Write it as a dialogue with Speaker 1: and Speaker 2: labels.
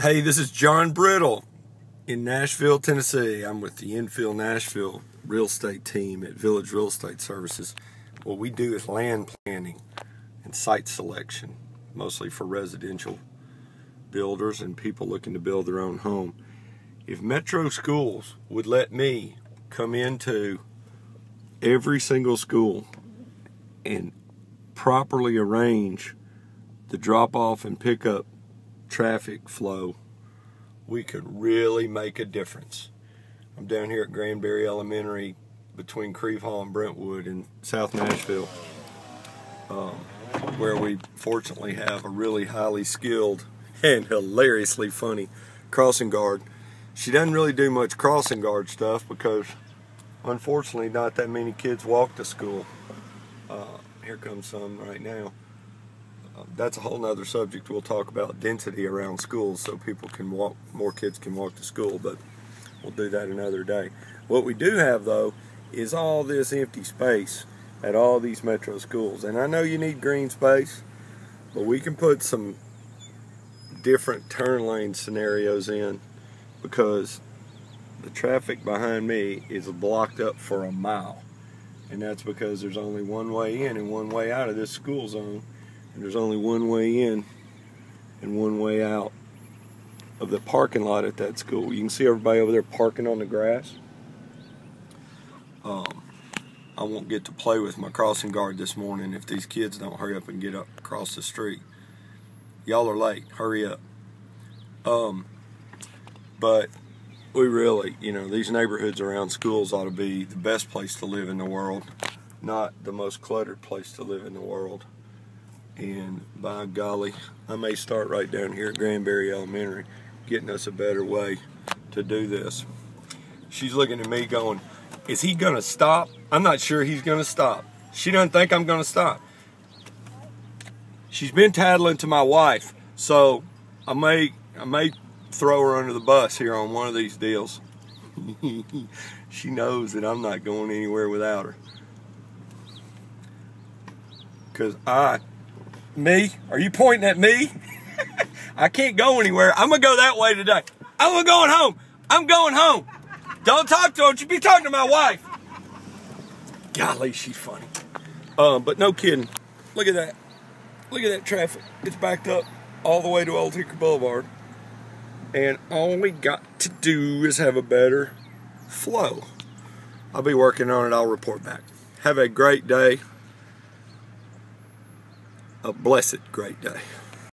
Speaker 1: Hey, this is John Brittle in Nashville, Tennessee. I'm with the Infill Nashville real estate team at Village Real Estate Services. What we do is land planning and site selection, mostly for residential builders and people looking to build their own home. If Metro Schools would let me come into every single school and properly arrange the drop off and pick up traffic flow, we could really make a difference. I'm down here at Granbery Elementary between Crieve Hall and Brentwood in South Nashville, um, where we fortunately have a really highly skilled and hilariously funny crossing guard. She doesn't really do much crossing guard stuff because unfortunately not that many kids walk to school. Uh, here comes some right now Um, that's a whole nother subject. We'll talk about density around schools so people can walk, more kids can walk to school, but we'll do that another day. What we do have though is all this empty space at all these metro schools. And I know you need green space, but we can put some different turn lane scenarios in because the traffic behind me is blocked up for a mile. And that's because there's only one way in and one way out of this school zone there's only one way in and one way out of the parking lot at that school. You can see everybody over there parking on the grass. Um, I won't get to play with my crossing guard this morning if these kids don't hurry up and get up across the street. Y'all are late. Hurry up. Um, but we really, you know, these neighborhoods around schools ought to be the best place to live in the world, not the most cluttered place to live in the world. And by golly, I may start right down here at Granbery Elementary, getting us a better way to do this. She's looking at me going, is he gonna stop? I'm not sure he's gonna stop. She doesn't think I'm gonna stop. She's been tattling to my wife, so I may I may throw her under the bus here on one of these deals. she knows that I'm not going anywhere without her. Cause I me? Are you pointing at me? I can't go anywhere. I'm gonna go that way today. I'm going home. I'm going home. Don't talk to her. You be talking to my wife. Golly, she's funny. Um, but no kidding. Look at that. Look at that traffic. It's backed up all the way to Old Hickory Boulevard. And all we got to do is have a better flow. I'll be working on it. I'll report back. Have a great day a blessed great day.